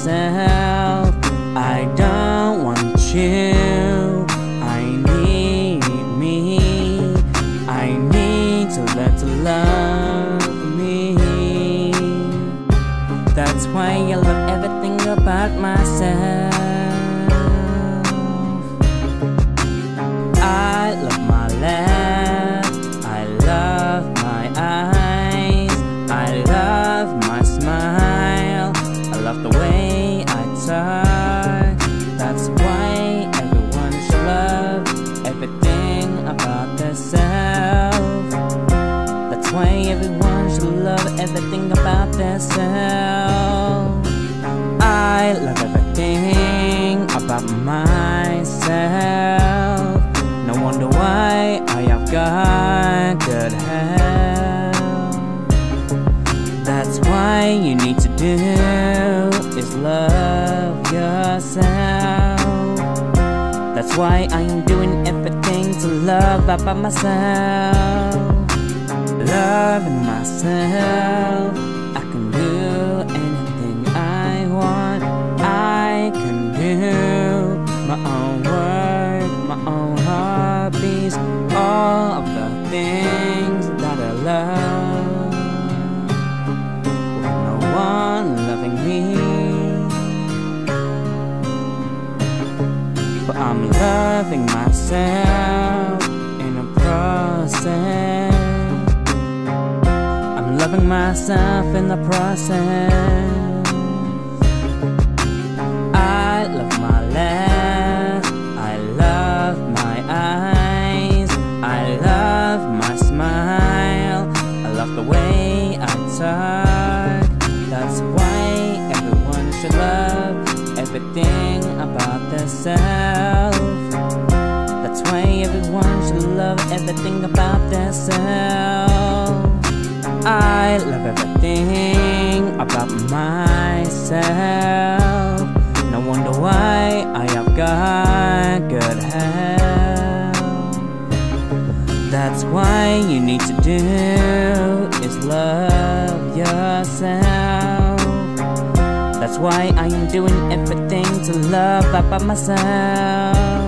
myself. I don't want you. I need me. I need to learn to love me. That's why I love everything about myself. Everything about themselves. I love everything about myself. No wonder why I have got good health. That's why you need to do is love yourself. That's why I'm doing everything to love about myself. Loving myself, I can do anything I want. I can do my own work, my own hobbies, all of the things that I love. With no one loving me, but I'm loving myself in a process. Loving myself in the process. I love my left, I love my eyes, I love my smile, I love the way I talk. That's why everyone should love everything about themselves. That's why everyone should love everything about themselves. I love everything about myself. No wonder why I have got good health. That's why you need to do is love yourself. That's why I am doing everything to love about myself.